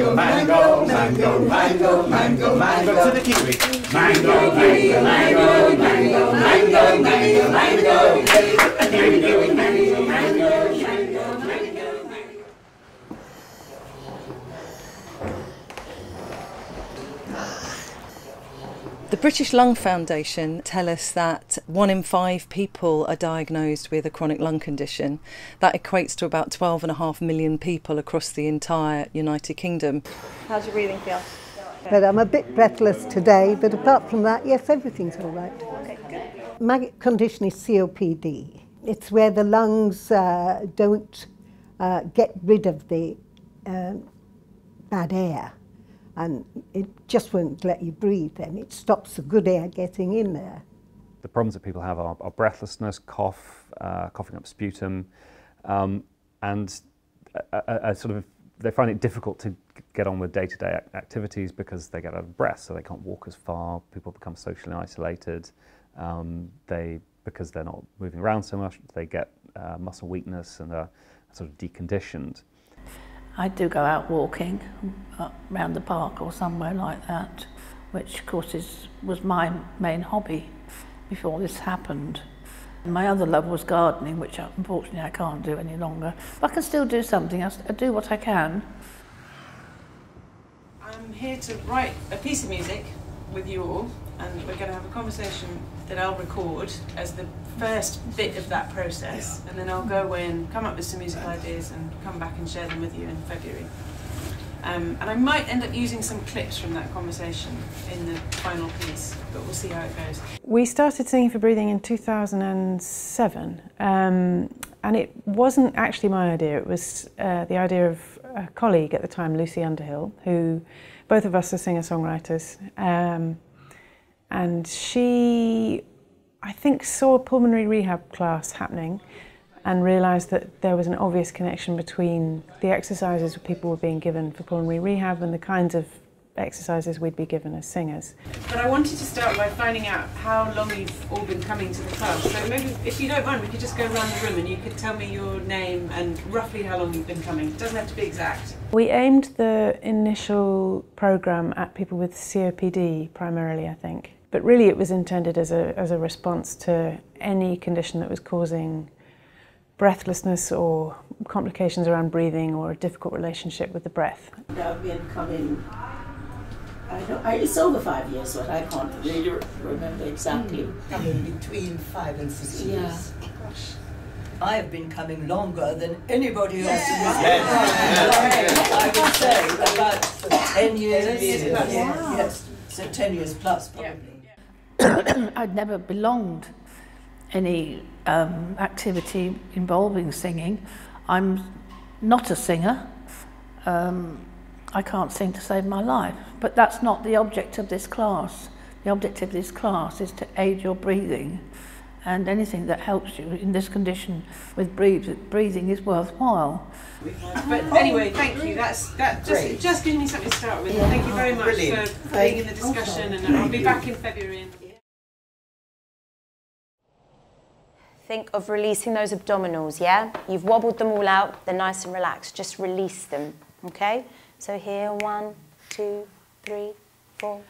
Mango, mango, mango, mango, mango, mango, mango to the kiwi. Mango, mango, mango, mango, mango, mango, mango, mango, mango, mango, mango, mango, mango. The British Lung Foundation tell us that one in five people are diagnosed with a chronic lung condition. That equates to about 12.5 million people across the entire United Kingdom. How's your breathing feel? But I'm a bit breathless today, but apart from that, yes, everything's all right. Okay, good. My condition is COPD. It's where the lungs uh, don't uh, get rid of the uh, bad air and it just won't let you breathe then. It stops the good air getting in there. The problems that people have are, are breathlessness, cough, uh, coughing up sputum, um, and a, a, a sort of they find it difficult to get on with day-to-day activities because they get out of breath, so they can't walk as far. People become socially isolated. Um, they because they're not moving around so much, they get uh, muscle weakness and are sort of deconditioned. I do go out walking around the park or somewhere like that, which of course is, was my main hobby before this happened. My other love was gardening, which unfortunately I can't do any longer. But I can still do something, I do what I can. I'm here to write a piece of music with you all, and we're going to have a conversation that I'll record as the first bit of that process, and then I'll go away and come up with some musical ideas and come back and share them with you in February. Um, and I might end up using some clips from that conversation in the final piece, but we'll see how it goes. We started Singing for Breathing in 2007, um, and it wasn't actually my idea, it was uh, the idea of a colleague at the time, Lucy Underhill, who both of us are singer-songwriters. Um, and she, I think, saw a pulmonary rehab class happening and realised that there was an obvious connection between the exercises people were being given for pulmonary rehab and the kinds of exercises we'd be given as singers. But I wanted to start by finding out how long you've all been coming to the class. So maybe, if you don't mind, we could just go around the room and you could tell me your name and roughly how long you've been coming. It doesn't have to be exact. We aimed the initial programme at people with COPD primarily, I think. But really it was intended as a, as a response to any condition that was causing breathlessness or complications around breathing or a difficult relationship with the breath. I've been coming, I don't, I, it's over five years, but I can't really remember exactly. Hmm. Coming between five and six Yeah. years. I have been coming longer than anybody else Yes. in this Yes. I would say about ten years. years plus. Yeah. Yes, so ten years plus probably. I'd never belonged any um, activity involving singing. I'm not a singer. Um, I can't sing to save my life. But that's not the object of this class. The object of this class is to aid your breathing. And anything that helps you in this condition with breathing is worthwhile. But anyway, thank you. That's that just Great. just gives me something to start with. Thank you very much Brilliant. for being in the discussion, and I'll be back in February. And, Think of releasing those abdominals, yeah? You've wobbled them all out, they're nice and relaxed. Just release them, okay? So here, one, two, three, four.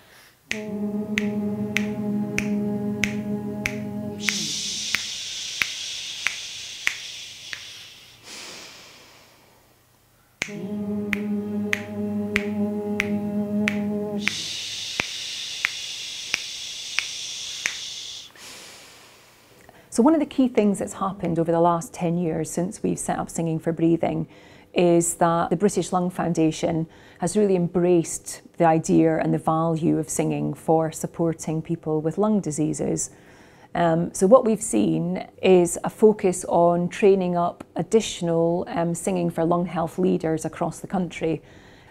So one of the key things that's happened over the last 10 years since we've set up Singing for Breathing is that the British Lung Foundation has really embraced the idea and the value of singing for supporting people with lung diseases. Um, so what we've seen is a focus on training up additional um, singing for lung health leaders across the country.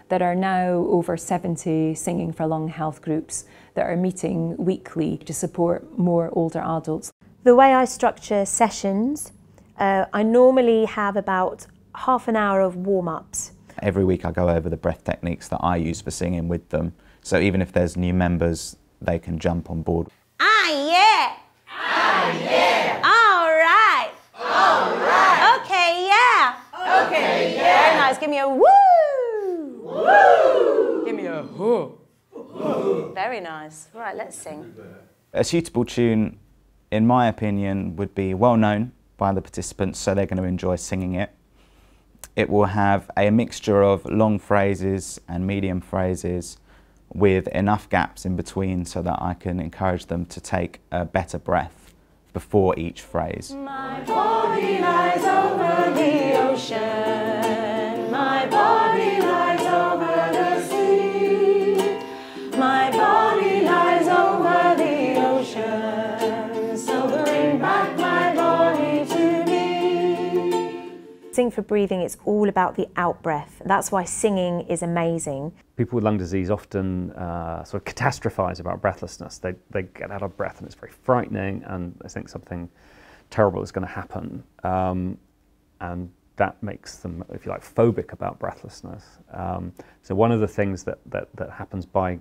There are now over 70 singing for lung health groups that are meeting weekly to support more older adults. The way I structure sessions, uh, I normally have about half an hour of warm-ups. Every week I go over the breath techniques that I use for singing with them. So even if there's new members, they can jump on board. Ah, yeah! Ah, yeah! All right! All right! Okay, yeah! Okay, yeah! Very nice. Give me a woo! Woo! Give me a whoo. Very nice. Right, let's sing. A suitable tune, in my opinion, would be well known by the participants, so they're going to enjoy singing it. It will have a mixture of long phrases and medium phrases with enough gaps in between so that I can encourage them to take a better breath before each phrase. My lies over the ocean. For breathing, it's all about the out breath. That's why singing is amazing. People with lung disease often uh, sort of catastrophize about breathlessness. They, they get out of breath and it's very frightening and they think something terrible is going to happen. Um, and that makes them, if you like, phobic about breathlessness. Um, so one of the things that, that, that happens by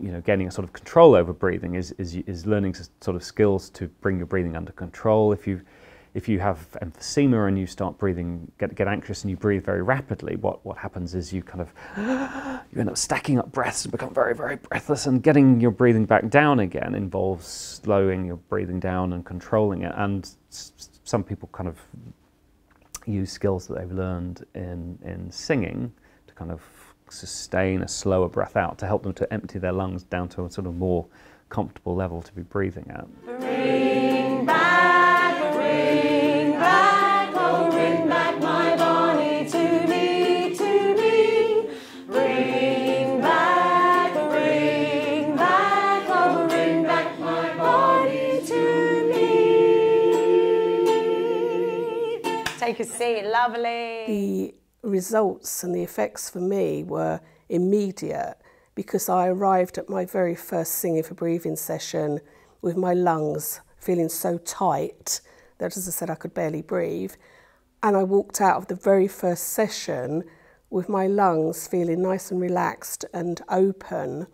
you know, gaining a sort of control over breathing is, is, is learning sort of skills to bring your breathing under control. If you, if you have emphysema and you start breathing, get, get anxious and you breathe very rapidly, what, what happens is you kind of, you end up stacking up breaths and become very, very breathless and getting your breathing back down again involves slowing your breathing down and controlling it. And some people kind of use skills that they've learned in, in singing to kind of sustain a slower breath out to help them to empty their lungs down to a sort of more comfortable level to be breathing at. Take a seat, lovely. The results and the effects for me were immediate because I arrived at my very first singing for breathing session with my lungs feeling so tight that, as I said, I could barely breathe. And I walked out of the very first session with my lungs feeling nice and relaxed and open.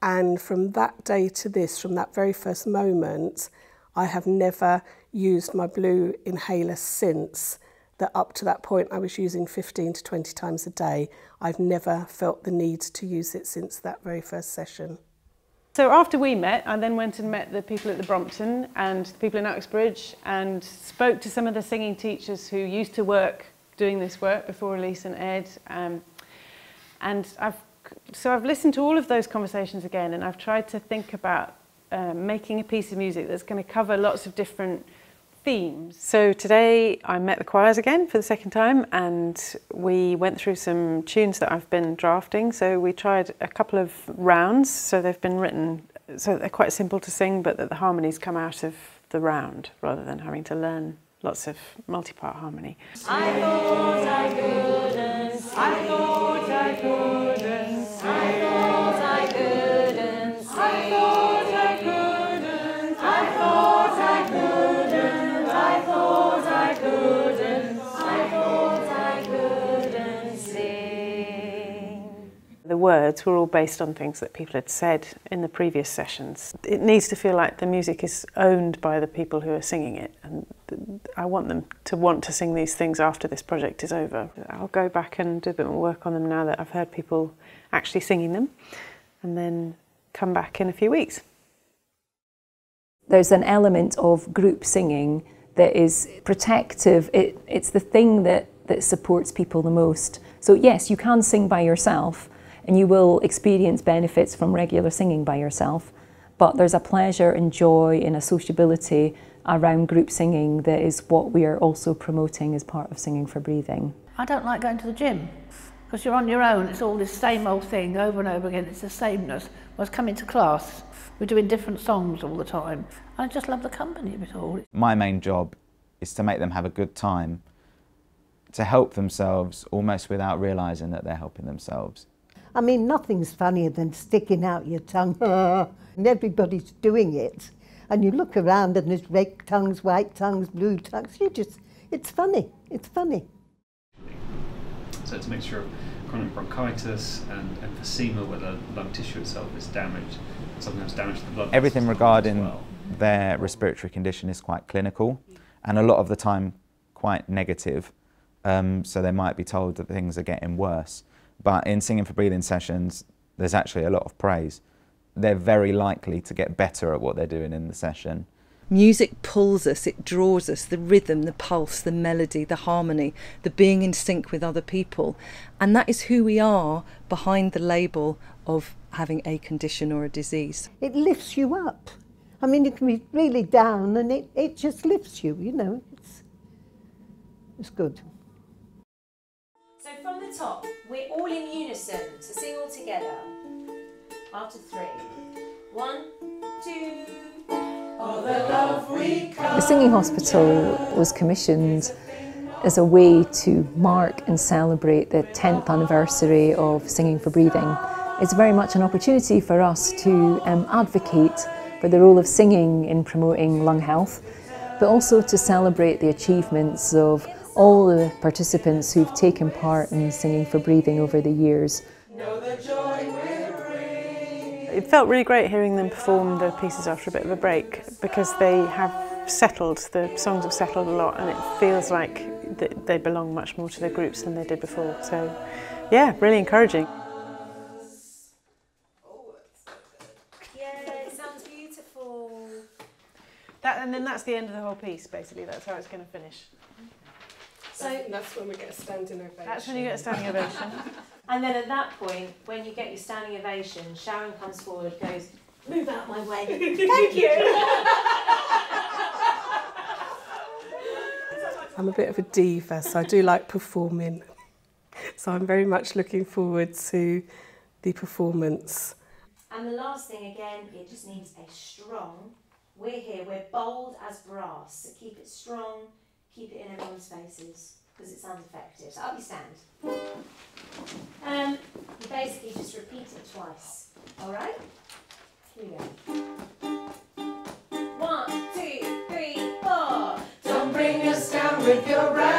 And from that day to this, from that very first moment, I have never used my blue inhaler since that up to that point I was using 15 to 20 times a day. I've never felt the need to use it since that very first session. So after we met, I then went and met the people at the Brompton and the people in Uxbridge and spoke to some of the singing teachers who used to work doing this work before Elisa and Ed. Um, and I've, so I've listened to all of those conversations again and I've tried to think about uh, making a piece of music that's going to cover lots of different themes. So today I met the choirs again for the second time and we went through some tunes that I've been drafting. So we tried a couple of rounds, so they've been written so they're quite simple to sing but that the harmonies come out of the round rather than having to learn lots of multi-part harmony. I thought I couldn't, I thought I couldn't, words were all based on things that people had said in the previous sessions. It needs to feel like the music is owned by the people who are singing it and I want them to want to sing these things after this project is over. I'll go back and do a bit more work on them now that I've heard people actually singing them and then come back in a few weeks. There's an element of group singing that is protective. It, it's the thing that, that supports people the most. So yes, you can sing by yourself and you will experience benefits from regular singing by yourself, but there's a pleasure and joy and a sociability around group singing that is what we are also promoting as part of Singing for Breathing. I don't like going to the gym because you're on your own. It's all this same old thing over and over again. It's the sameness. Whereas coming to class, we're doing different songs all the time. I just love the company of it all. My main job is to make them have a good time, to help themselves almost without realising that they're helping themselves. I mean, nothing's funnier than sticking out your tongue, and everybody's doing it. And you look around and there's red tongues, white tongues, blue tongues. You just, it's funny. It's funny. So it's a mixture of chronic bronchitis and emphysema, where the lung tissue itself is damaged, sometimes damage to the blood. Everything regarding well. their respiratory condition is quite clinical, and a lot of the time quite negative. Um, so they might be told that things are getting worse. But in singing for breathing sessions, there's actually a lot of praise. They're very likely to get better at what they're doing in the session. Music pulls us, it draws us, the rhythm, the pulse, the melody, the harmony, the being in sync with other people. And that is who we are behind the label of having a condition or a disease. It lifts you up. I mean, you can be really down and it, it just lifts you, you know. It's, it's good. So from the top, we're all in unison, so sing all together. After three. One, two. The Singing Hospital was commissioned as a way to mark and celebrate the 10th anniversary of Singing for Breathing. It's very much an opportunity for us to um, advocate for the role of singing in promoting lung health, but also to celebrate the achievements of all the participants who've taken part in Singing for Breathing over the years. It felt really great hearing them perform the pieces after a bit of a break because they have settled, the songs have settled a lot and it feels like they belong much more to their groups than they did before. So yeah, really encouraging. Yeah, it sounds beautiful. That, and then that's the end of the whole piece, basically. That's how it's going to finish. So that's when we get a standing ovation. That's when you get a standing ovation. And then at that point, when you get your standing ovation, Sharon comes forward, goes, move out my way. Thank you. I'm a bit of a diva, so I do like performing. So I'm very much looking forward to the performance. And the last thing again, it just needs a strong. We're here, we're bold as brass. So keep it strong, keep it in everyone's faces because it sounds effective. So up you stand. Um, you basically just repeat it twice. All right? Here we go. One, two, three, four. Don't bring us down with your rag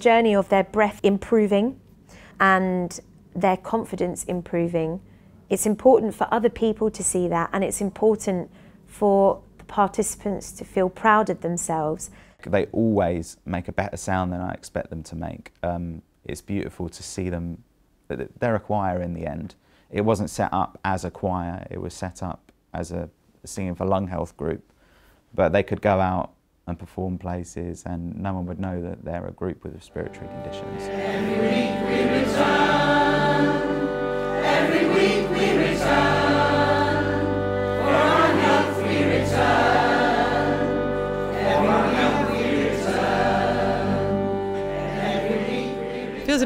journey of their breath improving and their confidence improving, it's important for other people to see that and it's important for the participants to feel proud of themselves. They always make a better sound than I expect them to make. Um, it's beautiful to see them, they're a choir in the end. It wasn't set up as a choir, it was set up as a singing for lung health group. But they could go out and perform places and no one would know that they're a group with respiratory conditions.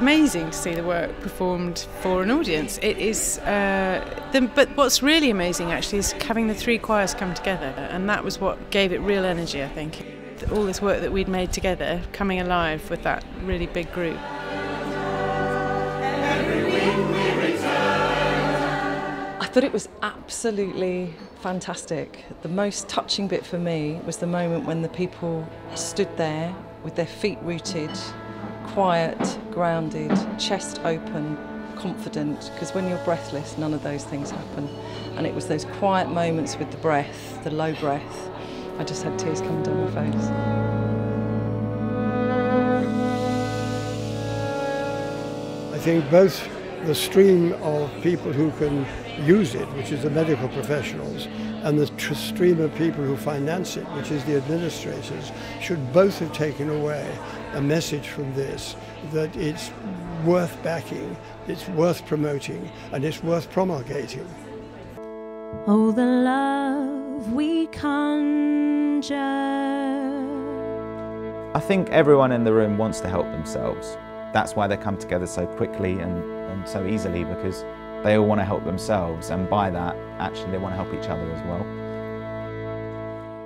Amazing to see the work performed for an audience. It is, uh, the, but what's really amazing actually is having the three choirs come together, and that was what gave it real energy. I think all this work that we'd made together coming alive with that really big group. I thought it was absolutely fantastic. The most touching bit for me was the moment when the people stood there with their feet rooted, quiet, grounded, chest open, confident, because when you're breathless, none of those things happen. And it was those quiet moments with the breath, the low breath. I just had tears coming down my face. I think both the stream of people who can use it, which is the medical professionals, and the tr- stream of people who finance it, which is the administrators, should both have taken away a message from this that it's worth backing, it's worth promoting, and it's worth promulgating. Oh, the love we conjure. I think everyone in the room wants to help themselves. That's why they come together so quickly and, and so easily because they all want to help themselves and by that actually they want to help each other as well.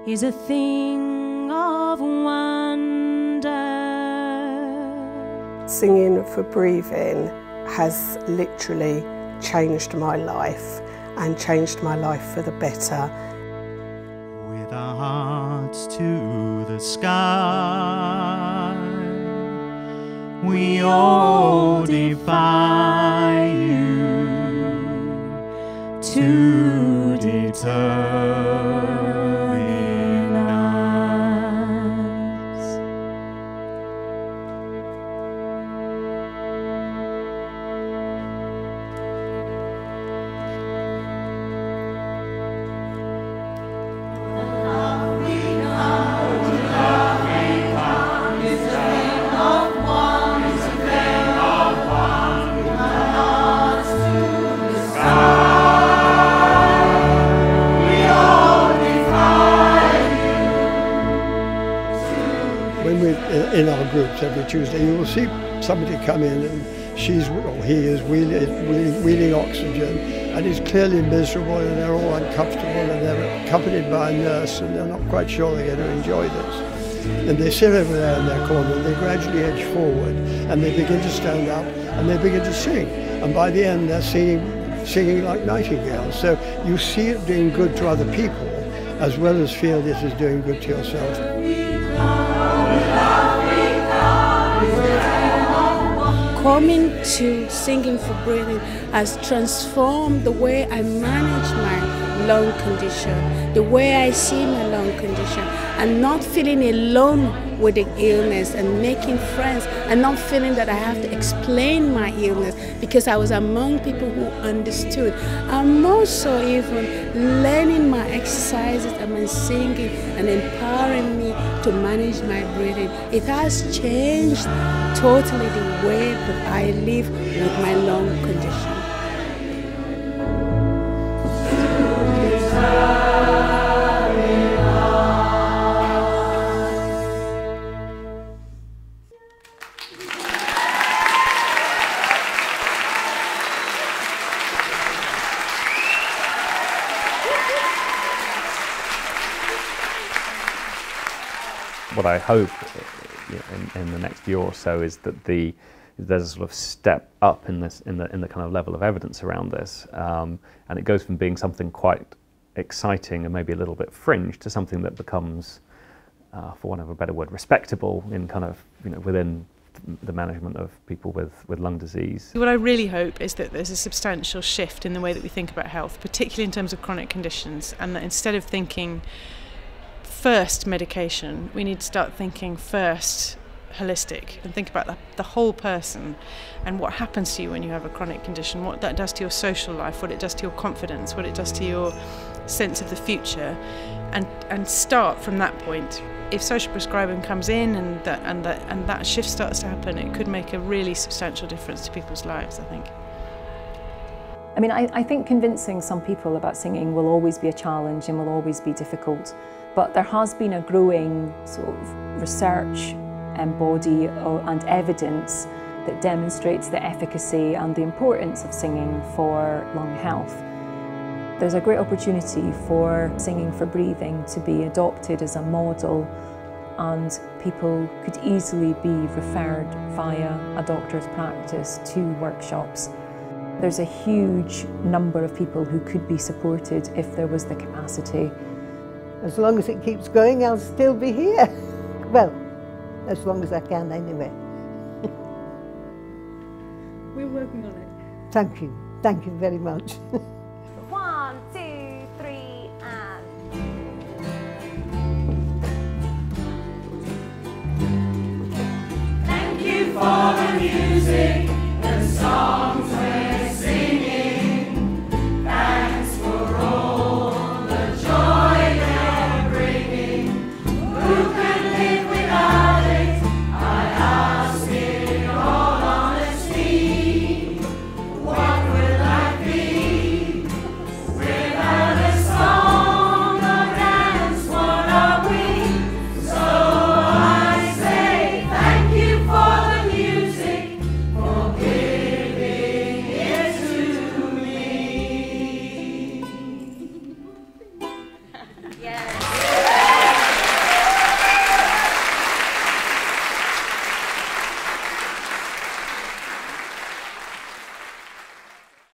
Is a thing of wonder. Singing for breathing has literally changed my life and changed my life for the better. With our hearts to the sky, we all defy to somebody come in and she's or he is wheeling, wheeling, oxygen, and he's clearly miserable, and they're all uncomfortable, and they're accompanied by a nurse, and they're not quite sure they're going to enjoy this. And they sit over there in their corner, and they gradually edge forward, and they begin to stand up, and they begin to sing, and by the end they're singing, singing like nightingales. So you see it doing good to other people, as well as feel this is doing good to yourself. Coming to singing for breathing has transformed the way I manage my lung condition, the way I see my lung condition, and not feeling alone with the illness and making friends and not feeling that I have to explain my illness because I was among people who understood. I'm also even learning my exercises and my singing and empowering me to manage my breathing. It has changed totally the way that I live with my lung condition. I hope in, in the next year or so is that the there's a sort of step up in this in the in the kind of level of evidence around this, um, and it goes from being something quite exciting and maybe a little bit fringe to something that becomes, uh, for want of a better word, respectable in kind of you know within the management of people with, with lung disease. What I really hope is that there's a substantial shift in the way that we think about health, particularly in terms of chronic conditions, and that instead of thinking first medication, we need to start thinking first holistic and think about the, the whole person and what happens to you when you have a chronic condition, what that does to your social life, what it does to your confidence, what it does to your sense of the future, and, and start from that point. If social prescribing comes in and that, and, that, and that shift starts to happen, it could make a really substantial difference to people's lives, I think. I mean, I, I think convincing some people about singing will always be a challenge and will always be difficult. But there has been a growing sort of research and body and evidence that demonstrates the efficacy and the importance of singing for lung health. There's a great opportunity for singing for breathing to be adopted as a model and people could easily be referred via a doctor's practice to workshops. There's a huge number of people who could be supported if there was the capacity. As long as it keeps going, I'll still be here. Well, as long as I can anyway. We're working on it. Thank you. Thank you very much.